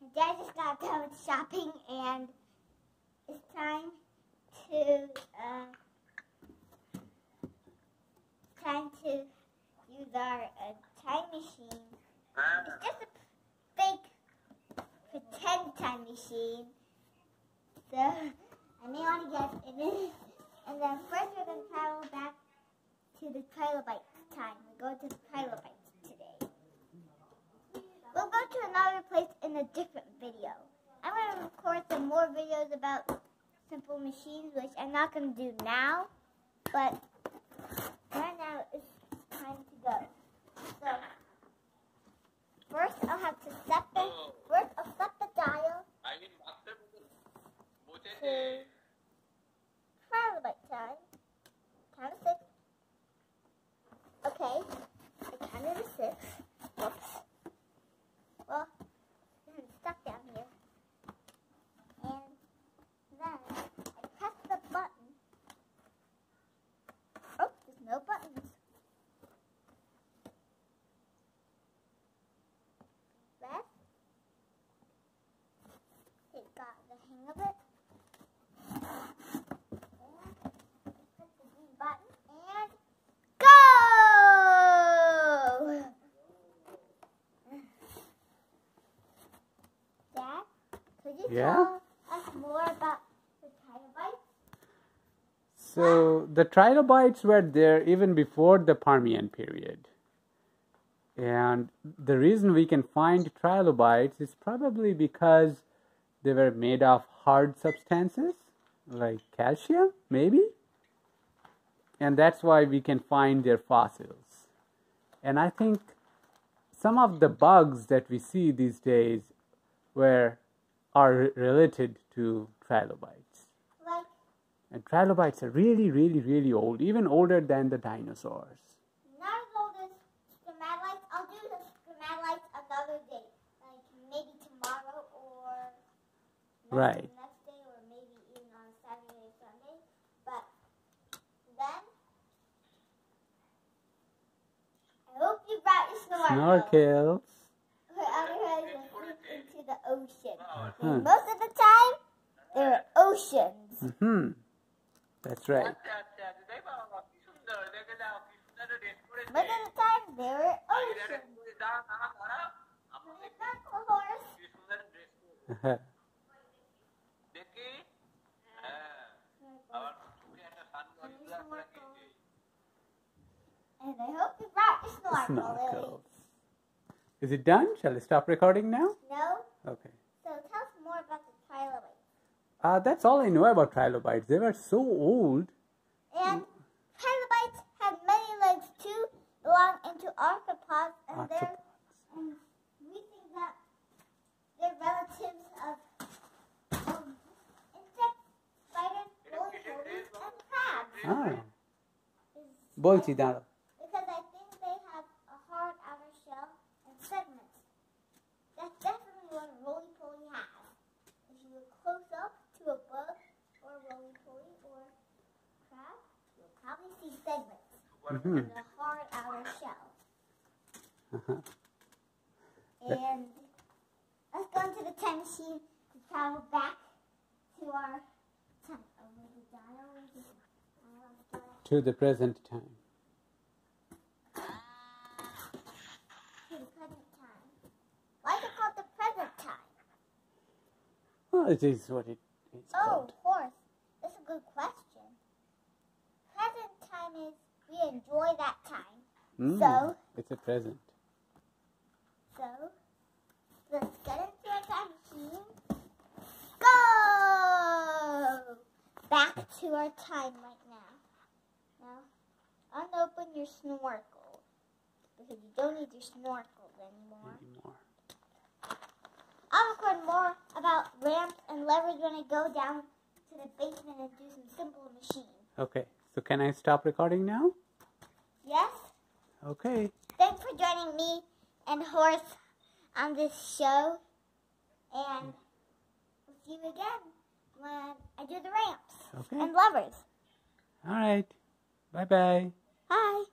Dad just got done with shopping, and it's time to uh, time to use our uh, time machine. It's just a fake pretend time machine. So I may want to guess it is. And then first we're going to travel back to the trilobite time. We go to the trilobites today. We'll go to another place in a different video. I'm going to record some more videos about simple machines, which I'm not going to do now, but right now it's time to go. So, first I'll have to the, first I'll set the dial to trilobite time. Count to six. Okay, I counted to six. Whoops. Well, I'm stuck down here. And then I press the button. Oh, there's no buttons. Press. It got the hang of it. And press the green button and go! Dad, could you Yeah? tell us more about the trilobites? So the trilobites were there even before the Permian period. And the reason we can find trilobites is probably because they were made of hard substances like calcium, maybe. And that's why we can find their fossils. And I think some of the bugs that we see these days were are related to trilobites. Like, And trilobites are really, really, really old, even older than the dinosaurs. not as old as stromatolites. I'll do the stromatolites another day. Like, maybe tomorrow or next, Right. next day or maybe even on Saturday or Sunday. But then, I hope you brought your snorkel. Snorkels. Or otherwise you'll sink into the ocean. Huh. Most of the time, there are oceans. hmm That's right. Most of the time, there are oceans. Horse. And I hope you brought your snorkel, Is it done? Shall I stop recording now? No? Okay. So tell us more about the trilobites. Uh, that's all I know about trilobites. They were so old. And trilobites had many legs too, belong into arthropods, and they're Arthropods. and we think that they're relatives of um, insects, spiders, roly-polies, and crabs. Ah. Is- Bolchi daro. Because I think they have a hard outer shell and segments. That's definitely what a roly-poly has. If you look close up to a bug or a roly-poly or crab, you'll segments hmm and a hard outer shell. Uh-huh. And let's go into the time machine to travel back to our time. Oh, the dial? Where's the dial? To the present time. To the present time. Why is it called the present time? Well, it is what it is Oh, called. horse. That's a good question. Present time is we enjoy that time. Mm, So? It's a present. So, let's get into our time machine. Go! Back to our time right now. Now, unopen your snorkel. Because you don't need your snorkel anymore. Anymore. I'll record more about ramps and levers when I go down to the basement and do some simple machines. Okay. So can I stop recording now? Okay. Thanks for joining me and Horace on this show. And we'll see you again when I do the ramps Okay. and lovers. All right. Bye bye. Bye.